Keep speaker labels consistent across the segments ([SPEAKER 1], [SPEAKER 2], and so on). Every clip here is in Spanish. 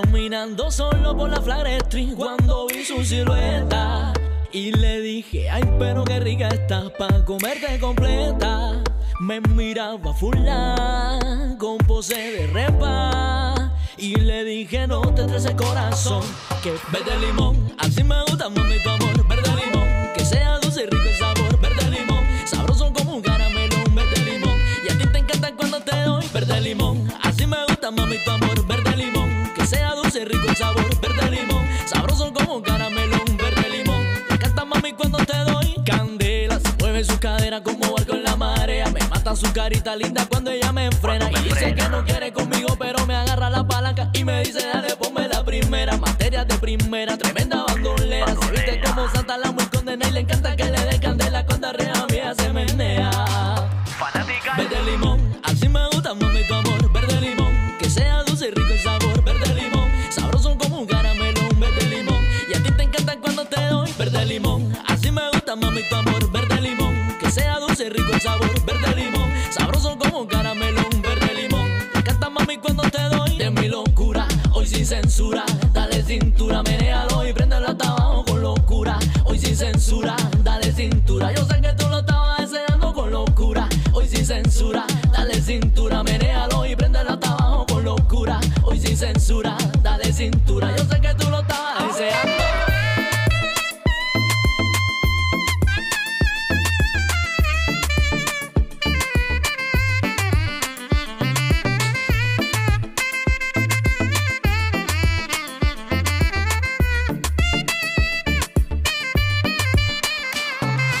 [SPEAKER 1] Caminando solo por la Flag Street cuando vi su silueta. Y le dije, ay, pero qué rica estás pa' comerte completa. Me miraba fulla con pose de repa. Y le dije, no te traes el corazón, que verde limón. Mueve su cadera como barco en la marea. Me mata su carita linda cuando ella me frena. Y dice que no quiere conmigo, pero me agarra la palanca y me dice, dale, ponme la primera. Materia de primera, tremenda bandolera. Se viste como Santa la muy condena y le encanta que le dé candela cuando arriba mía se menea.
[SPEAKER 2] Fanática.
[SPEAKER 1] Verde limón, así me gusta, mami, tu amor. Verde limón, que sea dulce y rico el sabor. Verde limón, sabroso como un caramelo. Verde limón, y a ti te encanta cuando te doy. Verde limón, así me gusta, mami, tu amor. Verde sin censura. Dale cintura, menéalo y préndelo hasta abajo con locura. Hoy sin censura, dale cintura. Yo sé que tú lo estabas deseando con locura. Hoy sin censura, dale cintura, menéalo y préndelo hasta abajo con locura. Hoy sin censura, dale cintura.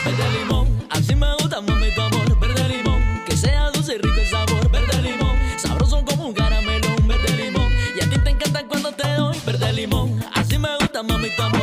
[SPEAKER 1] Verde limón, así me gusta, mami, tu amor. Verde limón, que sea dulce y rico el sabor. Verde limón, sabroso como un caramelo. Verde limón, y a ti te encanta cuando te doy. Verde limón, así me gusta, mami, tu amor.